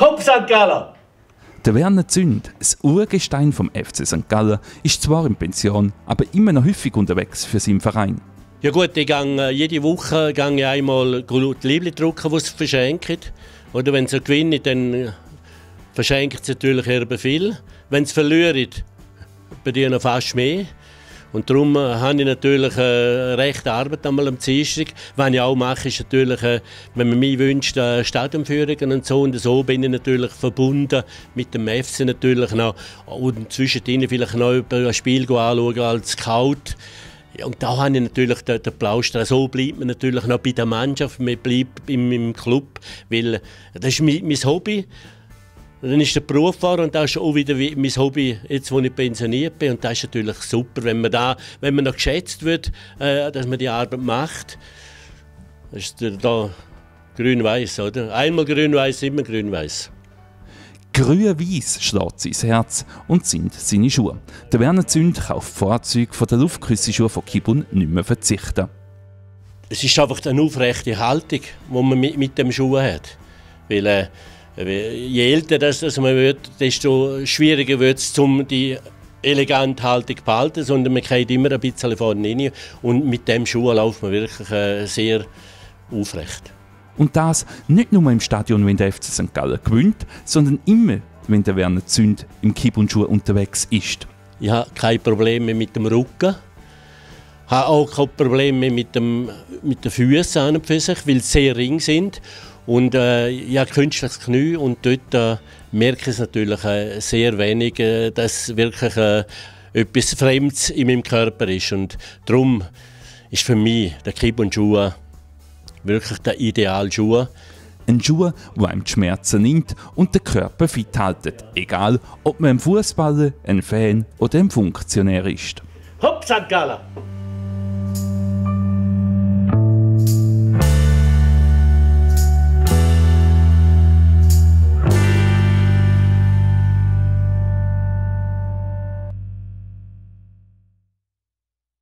Hopp St. Gallen! Der Werner Zünd, das Urgestein vom FC St. Gallen, ist zwar in Pension, aber immer noch häufig unterwegs für seinen Verein. Ja gut, ich gehe, jede Woche gehe ich einmal die Liebling drucken, die sie verschenken. Oder wenn sie gewinnen, dann verschenken sie natürlich eher viel. Wenn sie verlieren, bei dir noch fast mehr. Und darum äh, habe ich natürlich äh, recht Arbeit einmal am Dienstag. Was ich auch mache, ist natürlich, äh, wenn man mich wünscht, Stadionführungen und so. Und so bin ich natürlich verbunden mit dem FC natürlich noch. Und zwischendrin vielleicht noch ein Spiel anschauen als Scout. Und da habe ich natürlich den, den Plauster. So bleibt man natürlich noch bei der Mannschaft, man bleibt im, im Club, weil das ist mein, mein Hobby. Dann ist der Beruf war und das ist auch wieder mein Hobby, jetzt wo ich pensioniert bin. Und das ist natürlich super, wenn man, da, wenn man noch geschätzt wird, äh, dass man die Arbeit macht. Das ist da grün-weiß, oder? Einmal grün-weiß, immer grün-weiß. Grün-Weiß schlägt sein Herz und sind seine Schuhe. Der Werner Zünd kauft Fahrzeuge von der Luftküsse-Schuhe von Kibun nicht mehr verzichten. Es ist einfach eine aufrechte Haltung, die man mit, mit dem Schuh hat. Weil, äh, je älter das, das man wird, desto schwieriger wird es, um die elegante Haltung zu behalten, sondern man geht immer ein bisschen vorne rein. Und mit dem Schuh läuft man wirklich äh, sehr aufrecht. Und das nicht nur im Stadion, wenn der FC St. Gallen gewinnt, sondern immer, wenn der Werner Zünd im Kibundschuh unterwegs ist. Ich habe keine Probleme mit dem Rücken. Ich habe auch keine Probleme mit, dem, mit den Füßen an und für sich, weil sie sehr ring sind. Und äh, ich habe künstliches Knie und dort äh, merke ich es natürlich äh, sehr wenig, äh, dass wirklich äh, etwas Fremdes in meinem Körper ist. Und darum ist für mich der Kibundschuh wirklich der ideale Schuh. Ein Schuh, der einem die Schmerzen nimmt und den Körper fit hält. Egal, ob man ein Fußballer, ein Fan oder ein Funktionär ist. Hopp, St. Gallen!